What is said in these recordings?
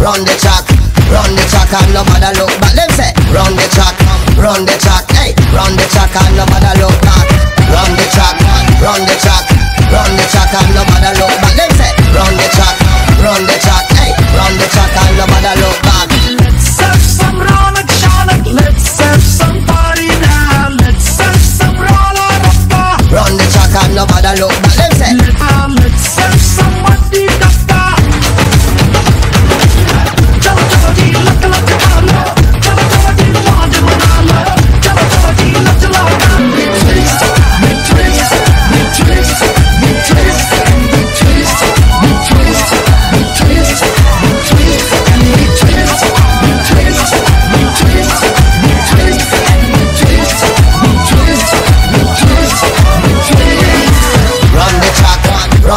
run the track, run the track and nobody look back. Them say, run the track, run the track, hey, run the track and nobody look back.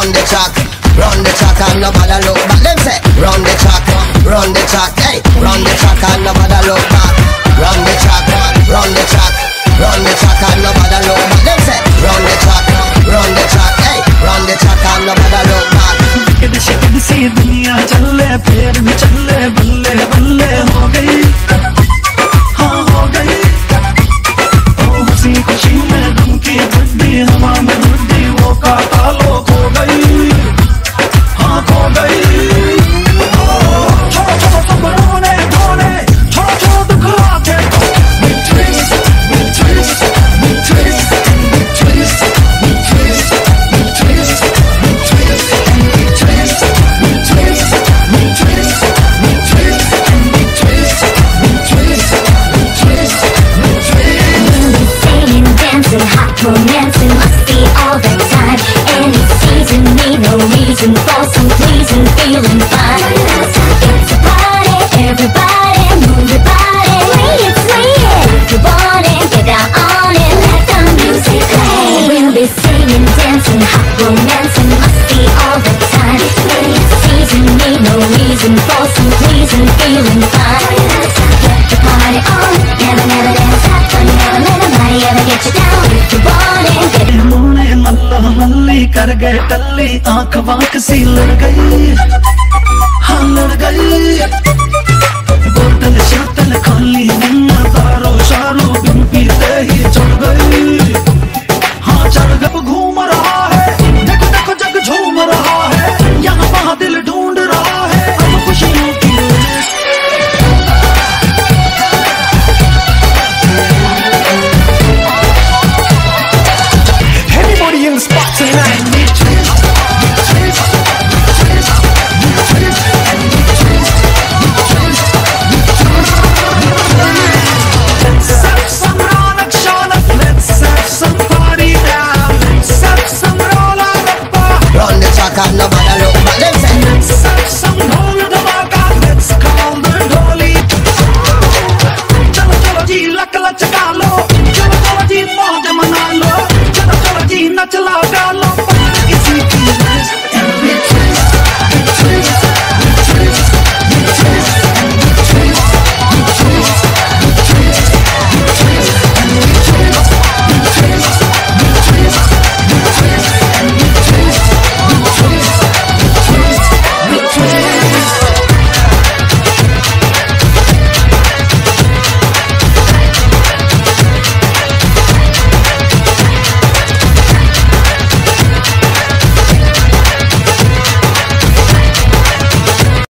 run the track, run the track and nobody look back. Them say, run the track, run the track, hey, run the track and nobody look back. Run the track, run the track. blazing, awesome, pleasing, feeling fine. It's a party, everybody move your body, sway it, sway it. If you want it, get down on it, let the music play. We'll be singing, dancing, hot romance. कर गए टल्ली आँख वांख सी लड़ गई। हाँ लड़ गई।